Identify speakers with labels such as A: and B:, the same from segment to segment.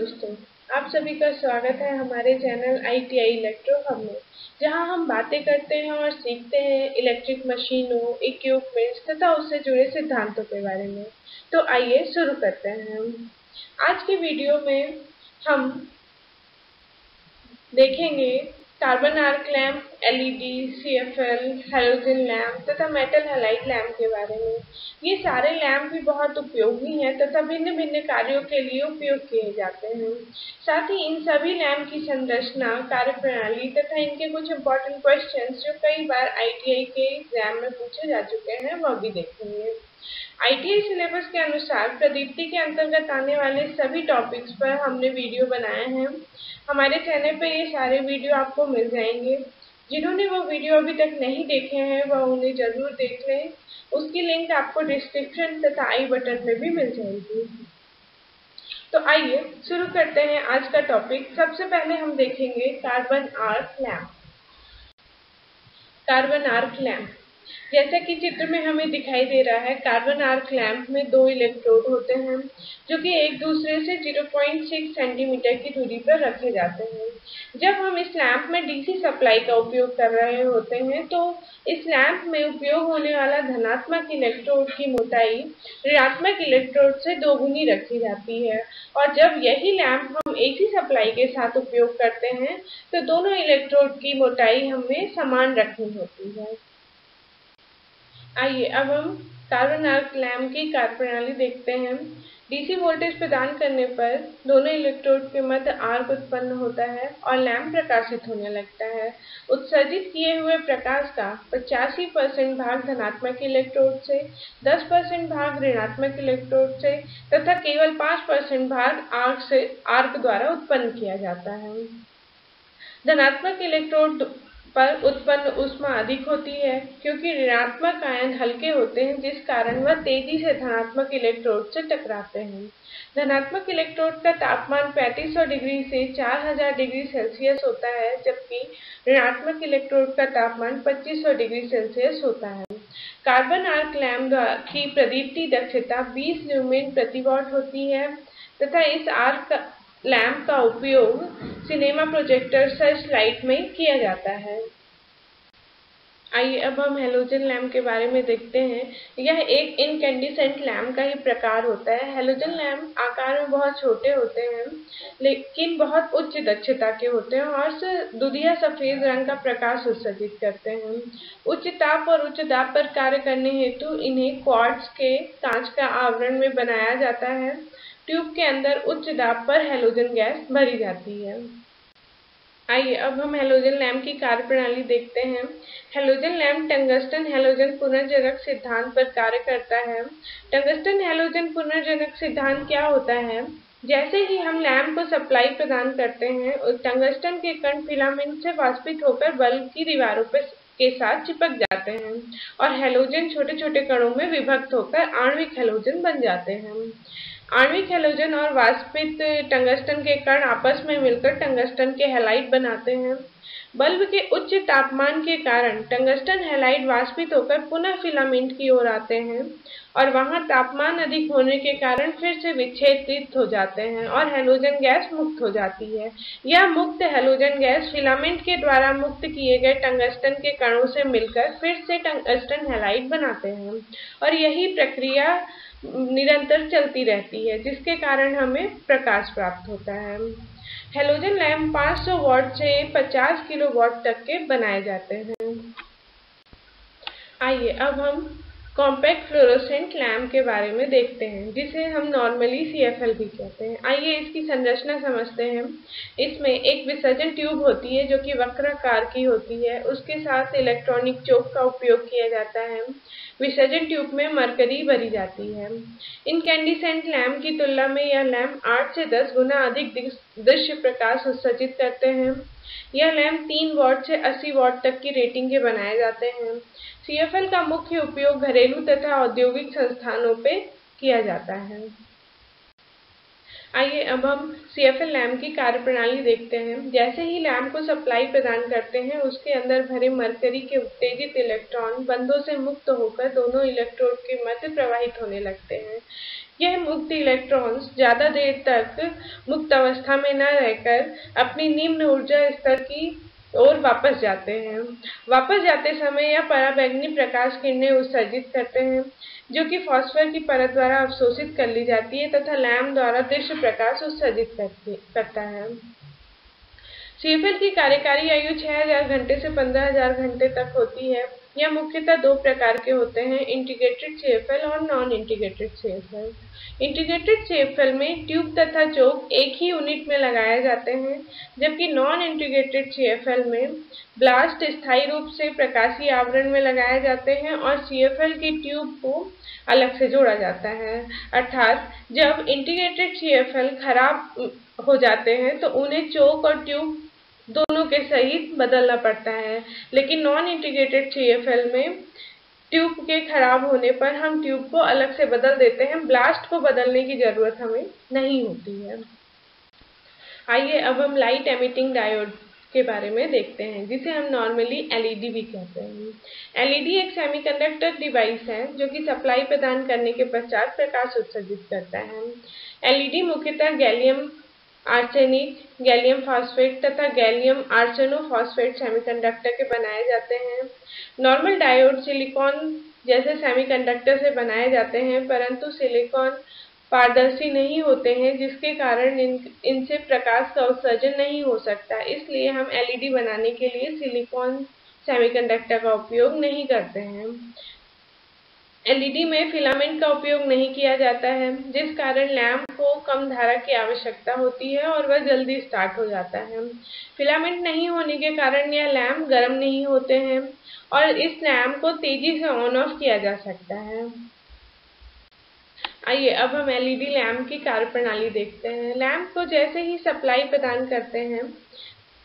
A: दोस्तों आप सभी का स्वागत है हमारे channel I T I electro hub में जहाँ हम बातें करते हैं और सीखते हैं इलेक्ट्रिक मशीनों इक्विपमेंट्स तथा उससे जुड़े सिद्धांतों के बारे में। तो आइए शुरू करते हैं आज के वीडियो में हम देखेंगे carbon arc lamp, LED, CFL, halogen lamp तथा मेटल हेलाइड लैम्प के बारे में। ये सारे लैम्प भी बहुत उपयोगी हैं तथा भिन्न भिन्न कार्यों के लिए उपयोग किए जाते हैं। साथ ही इन सभी लैम्प की संरचना कार्यप्रणाली तथा इनके कुछ इम्पोर्टेंट क्वेश्चंस जो कई बार आईटीआई के एग्ज़ाम में पूछे जा चुके हैं वह भी देखेंगे। आईटीआई सिलेबस के अनुसार प्रदीप्ति के अंतर्गत आने वाले सभी टॉपिक्स पर हमने वीडियो बनाए हैं। हमारे चैनल पर ये सारे वीडियो आपको मिल जाएँगे। जिन्होंने वो वीडियो अभी तक नहीं देखे हैं, वह उन्हें ज़रूर देख लें। उसकी लिंक आपको डिस्क्रिप्शन तथा आई बटन में भी मिल जाएगी। तो आइए शुरू करते हैं आज का टॉपिक सबसे पहले हम देखेंगे carbon arc lamp carbon arc lamp जैसा कि चित्र में हमें दिखाई दे रहा है, कार्बन आर्क लैंप में दो इलेक्ट्रोड होते हैं, जो कि एक दूसरे से 0.6 सेंटीमीटर की दूरी पर रखे जाते हैं। जब हम इस लैंप में डीसी सप्लाई का उपयोग कर रहे होते हैं तो इस लैंप में उपयोग होने वाला धनात्मक इलेक्ट्रोड की मोटाई ऋणात्मक इलेक्ट्रोड से दोगुनी रखी जाती है। और जब यही लैंप हम एसी सप्लाई के साथ उपयोग करते हैं तो दोनों इलेक्ट्रोड की मोटाई हमें समान रखनी होती है। आइए, अब हम कार्बन आर्क लैम्प की कार्यप्रणाली देखते हैं। डीसी वोल्टेज प्रदान करने पर दोनों इलेक्ट्रोड के मध्य आर्क उत्पन्न होता है और लैम्प प्रकाशित होने लगता है। उत्सर्जित किए हुए प्रकाश का पचासी परसेंट भाग धनात्मक इलेक्ट्रोड से 10 परसेंट भाग ऋणात्मक इलेक्ट्रोड से तथा केवल 5 परसेंट भाग आर्क से, आर्क द्वारा उत्पन्न किया जाता है। धनात्मक इलेक्ट्रोड पर उत्पन्न ऊष्मा अधिक होती है, क्योंकि ऋणात्मक आयन हल्के होते हैं, जिस कारण वह तेज़ी से धनात्मक इलेक्ट्रोड से टकराते हैं। धनात्मक इलेक्ट्रोड का तापमान 3500 डिग्री से 4000 डिग्री सेल्सियस होता है, जबकि ऋणात्मक इलेक्ट्रोड का तापमान 2500 डिग्री सेल्सियस होता है। कार्बन आर्क लैम्प की प्रदीप्ति दक्षता 20 ल्यूमेन प्रति वॉट होती है, तथा इस आर्क लैंप का उपयोग सिनेमा प्रोजेक्टर सर्च लाइट में किया जाता है। आइए, अब हम हेलोजन लैम्प के बारे में देखते हैं। यह एक इनकेंडिसेंट लैम्प का ही प्रकार होता है। हेलोजन लैम्प आकार में बहुत छोटे होते हैं, लेकिन बहुत उच्च दक्षता के होते हैं और दुधिया सफ़ेद रंग का प्रकाश उत्सर्जित करते हैं। उच्च ताप और उच्च दाब पर कार्य करने हेतु इन्हें क्वार्ट्ज के कांच का आवरण में बनाया जाता है। ट्यूब के अंदर उच्च दाब पर हेलोजन गैस भरी जाती है। आइए, अब हम हेलोजन लैम्प की कार्यप्रणाली देखते हैं। हेलोजन लैम्प टंगस्टन हेलोजन पुनर्जनक सिद्धांत पर कार्य करता है। टंगस्टन हेलोजन पुनर्जनक सिद्धांत क्या होता है? जैसे ही हम लैम्प को सप्लाई प्रदान करते हैं और टंगस्टन के कण फिलामेंट से वाष्पित होकर बल्ब की दीवारों पर के साथ चिपक जाते हैं और हेलोजन छोटे छोटे कणों में विभक्त होकर आणविक हेलोजन बन जाते हैं। आणविक हेलोजन और वाष्पित टंगस्टन के कण आपस में मिलकर टंगस्टन के हेलाइड बनाते हैं। बल्ब के उच्च तापमान के कारण टंगस्टन हेलाइड वाष्पित होकर पुनः फिलामेंट की ओर आते हैं और वहाँ तापमान अधिक होने के कारण फिर से विच्छेदित हो जाते हैं और हेलोजन गैस मुक्त हो जाती है। यह मुक्त हेलोजन गैस फिलामेंट के द्वारा मुक्त किए गए टंगस्टन के कणों से मिलकर फिर से टंगस्टन हेलाइट बनाते हैं और यही प्रक्रिया निरंतर चलती रहती है, जिसके कारण हमें प्रकाश प्राप्त होता है। हेलोजन लैम्प 500 वॉट से 50 किलो वॉट तक के बनाए जाते हैं। आइए, अब हम कॉम्पैक्ट फ्लोरोसेंट लैम्प के बारे में देखते हैं, जिसे हम नॉर्मली सीएफएल भी कहते हैं। आइए इसकी संरचना समझते हैं। इसमें एक विसर्जन ट्यूब होती है, जो कि वक्राकार की होती है। उसके साथ इलेक्ट्रॉनिक चोक का उपयोग किया जाता है। विसर्जन ट्यूब में मरकरी भरी जाती है। इन इनकैंडिसेंट लैम्प की तुलना में यह लैम्प आठ से 10 गुना अधिक दृश्य प्रकाश उत्सर्जित करते हैं। यह लैम्प तीन वॉट से 80 वॉट तक की रेटिंग के बनाए जाते हैं। सीएफएल का मुख्य उपयोग घरेलू तथा औद्योगिक संस्थानों पर किया जाता है। आइए अब हम सी एफ़ एल लैम्प की कार्यप्रणाली देखते हैं। जैसे ही लैम्प को सप्लाई प्रदान करते हैं, उसके अंदर भरे मरकरी के उत्तेजित इलेक्ट्रॉन बंदों से मुक्त होकर दोनों इलेक्ट्रोड के मध्य प्रवाहित होने लगते हैं। यह मुक्त इलेक्ट्रॉन्स ज़्यादा देर तक मुक्त अवस्था में न रहकर अपनी निम्न ऊर्जा स्तर की ओर वापस जाते हैं। वापस जाते समय यह पराबैंगनी प्रकाश किरणें उत्सर्जित करते हैं, जो कि फॉस्फर की परत द्वारा अवशोषित कर ली जाती है तथा लैम्प द्वारा दृश्य प्रकाश उत्सर्जित करता है। सीएफएल की कार्यकारी आयु 6000 घंटे से 15000 घंटे तक होती है। यह मुख्यतः दो प्रकार के होते हैं इंटीग्रेटेड सीएफएल और non integrated CFL integrated CFL में ट्यूब तथा चोक एक ही यूनिट में लगाए जाते हैं, जबकि नॉन इंटीग्रेटेड सीएफएल में ब्लास्ट स्थायी रूप से प्रकाशीय आवरण में लगाए जाते हैं और सीएफएल की ट्यूब को अलग से जोड़ा जाता है। अर्थात, जब इंटीग्रेटेड सीएफएल खराब हो जाते हैं तो उन्हें चोक और ट्यूब दोनों के सहित बदलना पड़ता है। लेकिन नॉन इंटीग्रेटेड सीएफएल में ट्यूब के खराब होने पर हम ट्यूब को अलग से बदल देते हैं। ब्लास्ट को बदलने की ज़रूरत हमें नहीं होती है। आइए अब हम लाइट एमिटिंग डायोड के बारे में देखते हैं, जिसे हम नॉर्मली एलईडी भी कहते हैं। एलईडी एक सेमीकंडक्टर डिवाइस है, जो कि सप्लाई प्रदान करने के पश्चात प्रकाश उत्सर्जित करता है। एलईडी मुख्यतः गैलियम आर्सेनिक, गैलियम फॉस्फेट तथा गैलियम आर्सेनोफॉस्फेट सेमीकंडक्टर के बनाए जाते हैं। नॉर्मल डायोड सिलिकॉन जैसे सेमीकंडक्टर से बनाए जाते हैं, परंतु सिलिकॉन पारदर्शी नहीं होते हैं, जिसके कारण इन, इनसे प्रकाश का उत्सर्जन नहीं हो सकता। इसलिए हम एलईडी बनाने के लिए सिलिकॉन सेमीकंडक्टर का उपयोग नहीं करते हैं। एलईडी में फिलामेंट का उपयोग नहीं किया जाता है, जिस कारण लैम्प को कम धारा की आवश्यकता होती है और वह जल्दी स्टार्ट हो जाता है। फिलामेंट नहीं होने के कारण यह लैम्प गर्म नहीं होते हैं और इस लैम्प को तेज़ी से ऑन ऑफ़ किया जा सकता है। आइए अब हम एलईडी लैम्प की कार्यप्रणाली देखते हैं। लैम्प को जैसे ही सप्लाई प्रदान करते हैं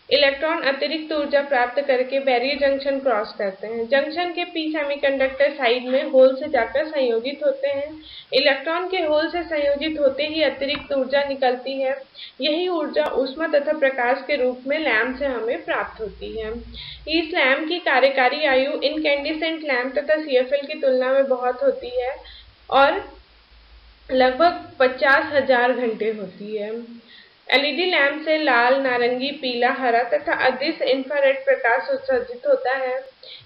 A: इलेक्ट्रॉन अतिरिक्त ऊर्जा प्राप्त करके बैरियर जंक्शन क्रॉस करते हैं। जंक्शन के पी सेमीकंडक्टर साइड में होल से जाकर संयोजित होते हैं। इलेक्ट्रॉन के होल से संयोजित होते ही अतिरिक्त ऊर्जा निकलती है। यही ऊर्जा उष्मा तथा प्रकाश के रूप में लैम्प से हमें प्राप्त होती है। इस लैम्प की कार्यकारी आयु इनकेंडिसेंट लैम्प तथा सीएफएल की तुलना में बहुत होती है और लगभग पचास हज़ार घंटे होती है। एलईडी लैंप से लाल, नारंगी, पीला, हरा तथा अदृश्य इंफ्रारेड प्रकाश उत्सर्जित होता है।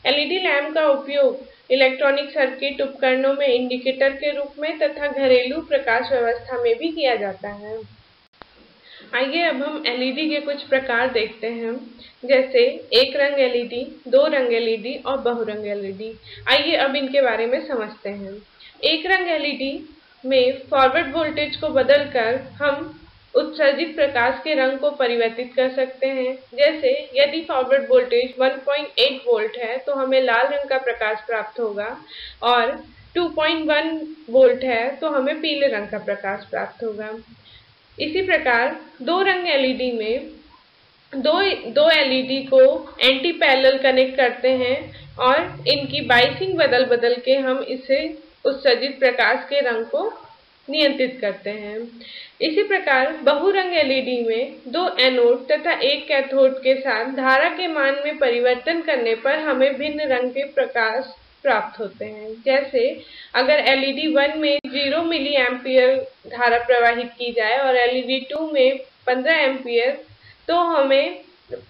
A: एलईडी लैंप का उपयोग इलेक्ट्रॉनिक सर्किट उपकरणों में इंडिकेटर के रूप में तथा घरेलू प्रकाश व्यवस्था में भी किया जाता है। आइए अब हम एलईडी के कुछ प्रकार देखते हैं। जैसे एक रंग एलईडी, दो रंग एलईडी और बहुरंग एलईडी। आइए अब इनके बारे में समझते हैं। एक रंग एलईडी में फॉरवर्ड वोल्टेज को बदलकर हम उत्सर्जित प्रकाश के रंग को परिवर्तित कर सकते हैं। जैसे, यदि फॉरवर्ड वोल्टेज 1.8 वोल्ट है तो हमें लाल रंग का प्रकाश प्राप्त होगा और 2.1 वोल्ट है तो हमें पीले रंग का प्रकाश प्राप्त होगा। इसी प्रकार, दो रंग एलईडी में दो दो एलईडी को एंटी पैरेलल कनेक्ट करते हैं और इनकी बाइसिंग बदल बदल के हम इसे उत्सर्जित प्रकाश के रंग को नियंत्रित करते हैं। इसी प्रकार बहुरंग एलईडी में दो एनोड तथा एक कैथोड के साथ धारा के मान में परिवर्तन करने पर हमें भिन्न रंग के प्रकाश प्राप्त होते हैं। जैसे अगर एलईडी वन में ज़ीरो मिली एम्पियर धारा प्रवाहित की जाए और एलईडी टू में पंद्रह एम्पियर तो हमें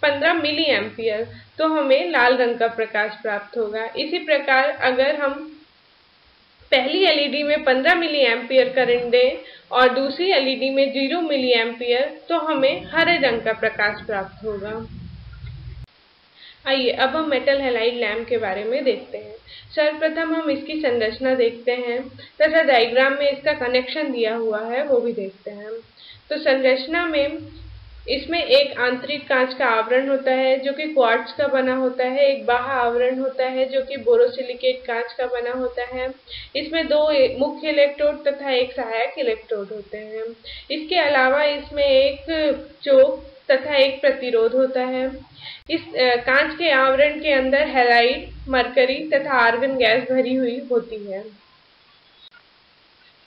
A: पंद्रह मिली एम्पियर तो हमें लाल रंग का प्रकाश प्राप्त होगा। इसी प्रकार अगर हम पहली एलईडी में 15 मिली एम्पियर करंट दें और दूसरी एलईडी में 0 मिली एम्पियर तो हमें हरे रंग का प्रकाश प्राप्त होगा। आइए, अब हम मेटल हेलाइड लैम्प के बारे में देखते हैं। सर्वप्रथम हम इसकी संरचना देखते हैं, तथा डायग्राम में इसका कनेक्शन दिया हुआ है, वो भी देखते हैं। तो संरचना में इसमें एक आंतरिक कांच का आवरण होता है, जो कि क्वार्ट्ज का बना होता है। एक बाह आवरण होता है, जो कि बोरोसिलिकेट कांच का बना होता है। इसमें दो मुख्य इलेक्ट्रोड तथा एक सहायक इलेक्ट्रोड होते हैं। इसके अलावा इसमें एक चोक तथा एक प्रतिरोध होता है। इस कांच के आवरण के अंदर हेलाइड, मरकरी तथा आर्गन गैस भरी हुई होती है।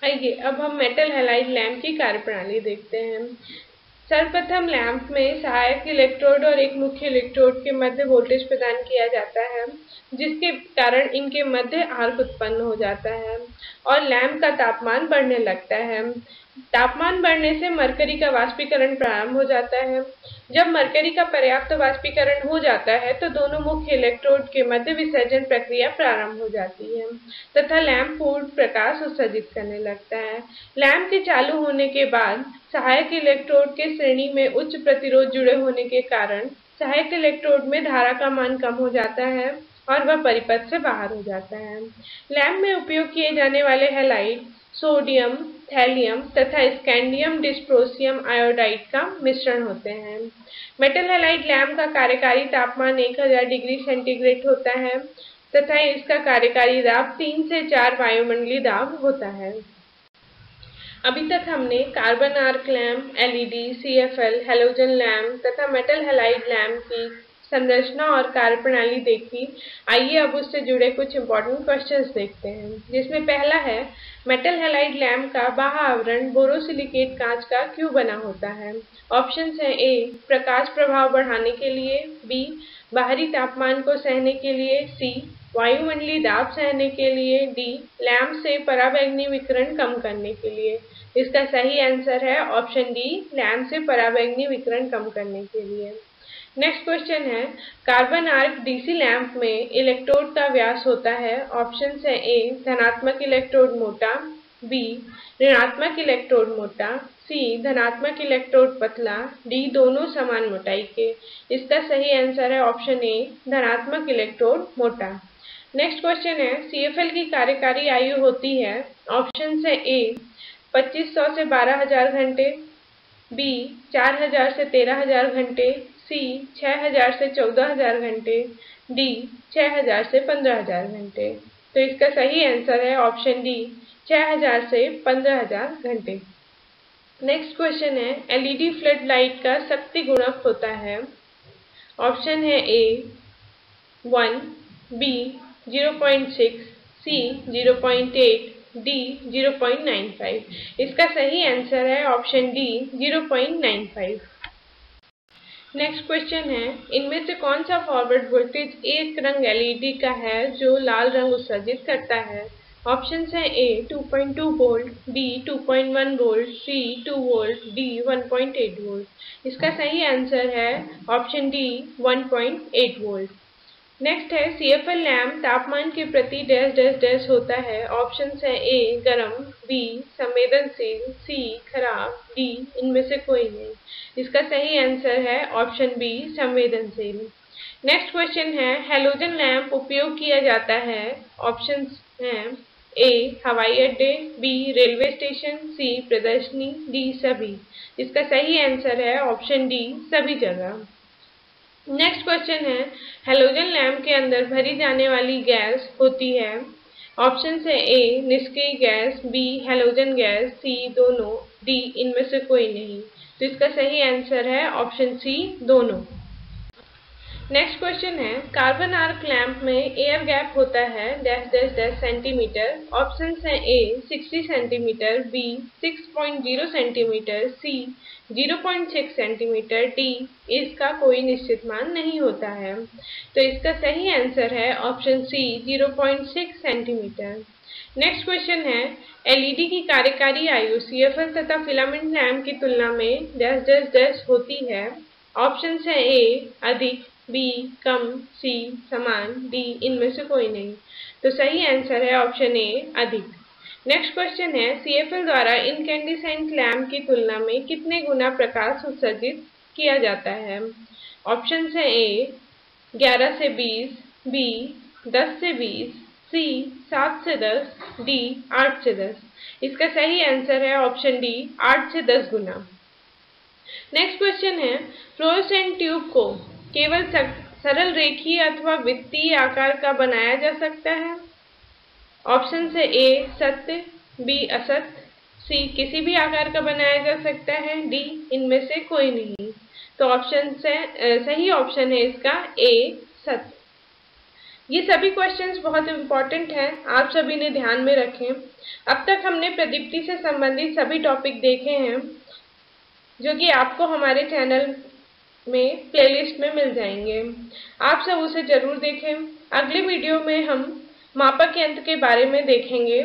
A: आइए, अब हम मेटल हेलाइड लैम्प की कार्यप्रणाली देखते हैं। सर्वप्रथम लैंप में सहायक इलेक्ट्रोड और एक मुख्य इलेक्ट्रोड के मध्य वोल्टेज प्रदान किया जाता है, जिसके कारण इनके मध्य आर्क उत्पन्न हो जाता है और लैंप का तापमान बढ़ने लगता है। तापमान बढ़ने से मरकरी का वाष्पीकरण प्रारंभ हो जाता है। जब मरकरी का पर्याप्त वाष्पीकरण हो जाता है तो दोनों मुख्य इलेक्ट्रोड के मध्य विसर्जन प्रक्रिया प्रारंभ हो जाती है, तथा लैंप पूर्ण प्रकाश उत्सर्जित करने लगता है। लैंप के चालू होने के बाद, सहायक इलेक्ट्रोड के श्रेणी में उच्च प्रतिरोध जुड़े होने के कारण, सहायक इलेक्ट्रोड में धारा का मान कम हो जाता है और वह परिपथ से बाहर हो जाता है। लैम्प में उपयोग किए जाने वाले हेलाइट सोडियम थैलियम तथा स्कैंडियम डिस्प्रोसियम आयोडाइड का मिश्रण होते हैं। मेटल हेलाइड लैम्प का कार्यकारी तापमान 1000 डिग्री सेंटीग्रेड होता है तथा इसका कार्यकारी दाब तीन से चार वायुमंडलीय दाब होता है। अभी तक हमने carbon arc lamp LED CFL halogen lamp तथा मेटल हेलाइड लैम्प की संरचना और कार्यप्रणाली देखी। आइए अब उससे जुड़े कुछ इंपॉर्टेंट क्वेश्चंस देखते हैं, जिसमें पहला है मेटल हेलाइड लैम्प का बाह्य आवरण बोरोसिलिकेट कांच का क्यों बना होता है? ऑप्शन है ए प्रकाश प्रभाव बढ़ाने के लिए बी बाहरी तापमान को सहने के लिए सी वायुमंडलीय दाब सहने के लिए डी लैम्प से पराबैंगनी विकिरण कम करने के लिए। इसका सही आंसर है ऑप्शन डी लैम्प से पराबैंगनी विकिरण कम करने के लिए। नेक्स्ट क्वेश्चन है कार्बन आर्क डीसी लैंप में इलेक्ट्रोड का व्यास होता है ऑप्शन है ए धनात्मक इलेक्ट्रोड मोटा बी ऋणात्मक इलेक्ट्रोड मोटा सी धनात्मक इलेक्ट्रोड पतला डी दोनों समान मोटाई के। इसका सही आंसर है ऑप्शन ए धनात्मक इलेक्ट्रोड मोटा। नेक्स्ट क्वेश्चन है सीएफएल की कार्यकारी आयु होती है ऑप्शन है ए 2500 से 12000 घंटे बी 4000 से 13000 घंटे सी 6000 से 14000 घंटे, डी 6000 से 15000 घंटे। तो इसका सही आंसर है ऑप्शन डी 6000 से 15000 घंटे। नेक्स्ट क्वेश्चन है एलईडी फ्लड लाइट का शक्ति गुणक होता है। ऑप्शन है A one B zero point six C zero point eight D zero point nine five इसका सही आंसर है option D zero point nine five next question है, इनमें से कौन सा फॉरवर्ड वोल्टेज एक रंग एलईडी का है जो लाल रंग उत्सर्जित करता है? ऑप्शन है A 2.2 volt B 2.1 volt C 2 volt D 1.8 volt इसका सही आंसर है ऑप्शन डी 1.8 वोल्ट नेक्स्ट है सीएफएल लैम्प तापमान के प्रति डैश डैश डैश होता है। ऑप्शन है ए गर्म बी संवेदनशील सी खराब डी इनमें से कोई नहीं। इसका सही आंसर है ऑप्शन बी संवेदनशील। नेक्स्ट क्वेश्चन है हेलोजन लैम्प उपयोग किया जाता है। ऑप्शन हैं ए हवाई अड्डे बी रेलवे स्टेशन सी प्रदर्शनी डी सभी। इसका सही आंसर है ऑप्शन डी सभी जगह। नेक्स्ट क्वेश्चन है हेलोजन लैम्प के अंदर भरी जाने वाली गैस होती है। ऑप्शन है ए निष्क्रिय gas B halogen gas C दोनों डी इनमें से कोई नहीं। तो इसका सही आंसर है ऑप्शन सी दोनों। नेक्स्ट क्वेश्चन है कार्बन आर्क लैंप में एयर गैप होता है dash dash dash centimetre option है A 60 centimetre B 6.0 centimetre C 0.6 centimetre D इसका कोई निश्चित मान नहीं होता है। तो इसका सही आंसर है option C 0.6 centimetre next question है एलईडी की कार्यकारी आयु सीएफएल तथा फिलामेंट लैम्प की तुलना में डैश डैश डैश होती है। ऑप्शन है ए अधिक बी कम सी समान डी इनमें से कोई नहीं। तो सही आंसर है ऑप्शन ए अधिक। नेक्स्ट क्वेश्चन है सीएफएल द्वारा इनकेंडिसेंट लैम्प की तुलना में कितने गुना प्रकाश उत्सर्जित किया जाता है? ऑप्शन है ए 11 से 20 बी 10 से 20 सी 7 से 10 डी 8 से 10 इसका सही आंसर है ऑप्शन डी 8 से 10 गुना। नेक्स्ट क्वेश्चन है फ्लोरोसेंट ट्यूब को केवल सरल रेखीय अथवा वित्तीय आकार का बनाया जा सकता है। ऑप्शन से ए सत्य बी असत्य सी किसी भी आकार का बनाया जा सकता है। डी इनमें से कोई नहीं। तो ऑप्शन से सही ऑप्शन है इसका ए सत्य। ये सभी क्वेश्चंस बहुत इंपॉर्टेंट हैं। आप सभी ने ध्यान में रखें। अब तक हमने प्रदीप्ति से संबंधित सभी टॉपिक देखे हैं, जो कि आपको हमारे चैनल में प्लेलिस्ट में मिल जाएँगे। आप सब उसे ज़रूर देखें। अगले वीडियो में हम मापक यंत्र के बारे में देखेंगे।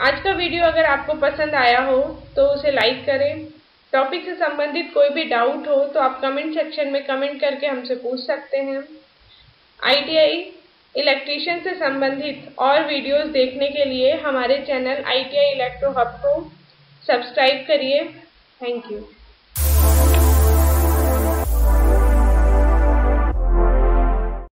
A: आज का वीडियो अगर आपको पसंद आया हो तो उसे लाइक करें। टॉपिक से संबंधित कोई भी डाउट हो तो आप कमेंट सेक्शन में कमेंट करके हमसे पूछ सकते हैं। आईटीआई इलेक्ट्रीशियन से संबंधित और वीडियोस देखने के लिए हमारे चैनल आईटीआई इलेक्ट्रो हब को सब्सक्राइब करिए। Thank you